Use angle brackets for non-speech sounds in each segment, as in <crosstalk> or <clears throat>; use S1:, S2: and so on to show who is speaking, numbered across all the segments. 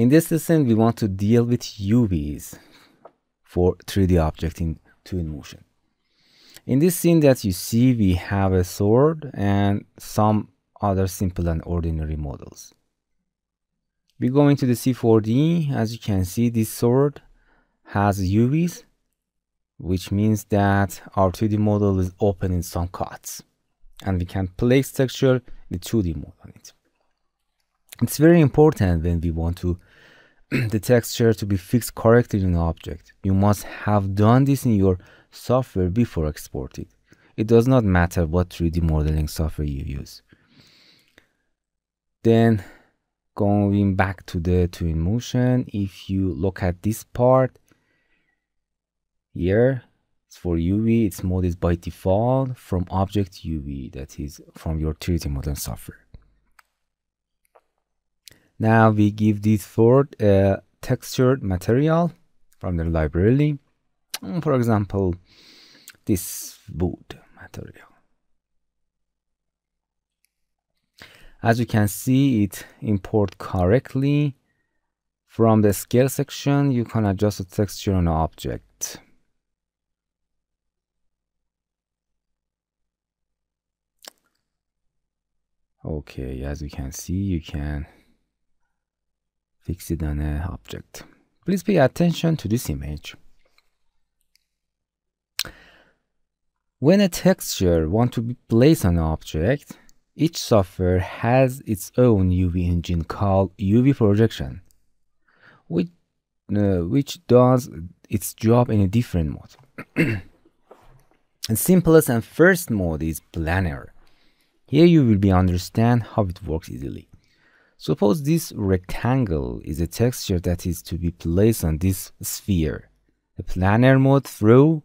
S1: In this lesson, we want to deal with UVs for 3D object in Twinmotion. In this scene that you see, we have a sword and some other simple and ordinary models. We go into the C4D. As you can see, this sword has UVs, which means that our 2D model is open in some cuts. And we can place texture the 2D mode on it. It's very important when we want to <clears throat> the texture to be fixed correctly in an object. You must have done this in your software before exporting. It does not matter what 3D modeling software you use. Then going back to the Twinmotion, if you look at this part here, it's for UV, its mode is by default from object UV, that is from your 3D modeling software. Now we give this for a textured material from the library. Mm, for example, this wood material. As you can see, it import correctly. From the scale section, you can adjust the texture on the object. Okay, as you can see, you can fix it on an object. Please pay attention to this image. When a texture want to be placed on an object, each software has its own UV engine called UV projection, which, uh, which does its job in a different mode. <clears throat> the simplest and first mode is planar. Here you will be understand how it works easily. Suppose this rectangle is a texture that is to be placed on this sphere. The planar mode throw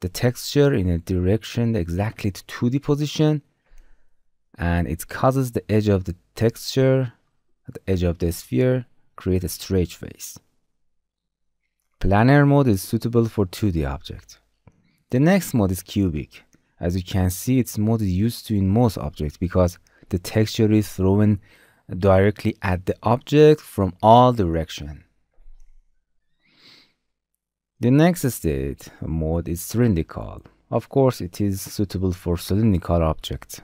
S1: the texture in a direction exactly to the position and it causes the edge of the texture at the edge of the sphere create a straight face. Planar mode is suitable for 2D object. The next mode is cubic. As you can see, its mode is used to in most objects because the texture is thrown directly at the object from all direction. The next state mode is cylindrical. Of course, it is suitable for cylindrical objects.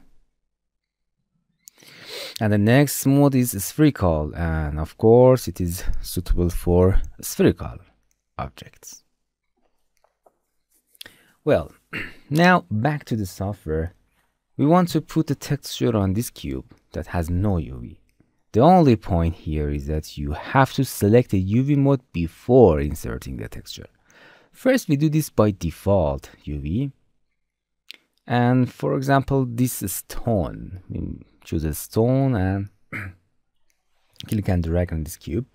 S1: And the next mode is spherical, and of course, it is suitable for spherical objects. Well, <clears throat> now back to the software. We want to put the texture on this cube that has no UV. The only point here is that you have to select a UV mode before inserting the texture. First, we do this by default UV. And for example, this stone, we choose a stone and <clears throat> click and drag on this cube.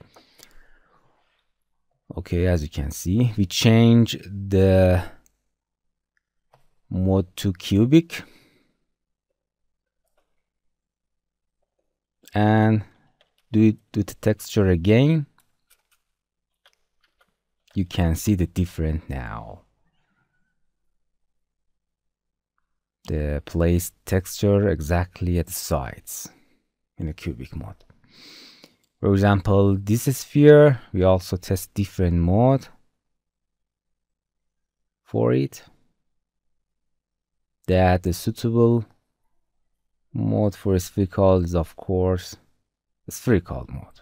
S1: Okay, as you can see, we change the mode to cubic and do it to the texture again. You can see the difference now. The place texture exactly at the sides in a cubic mode. For example this sphere we also test different mode for it that is suitable mode for spherical is of course spherical mode.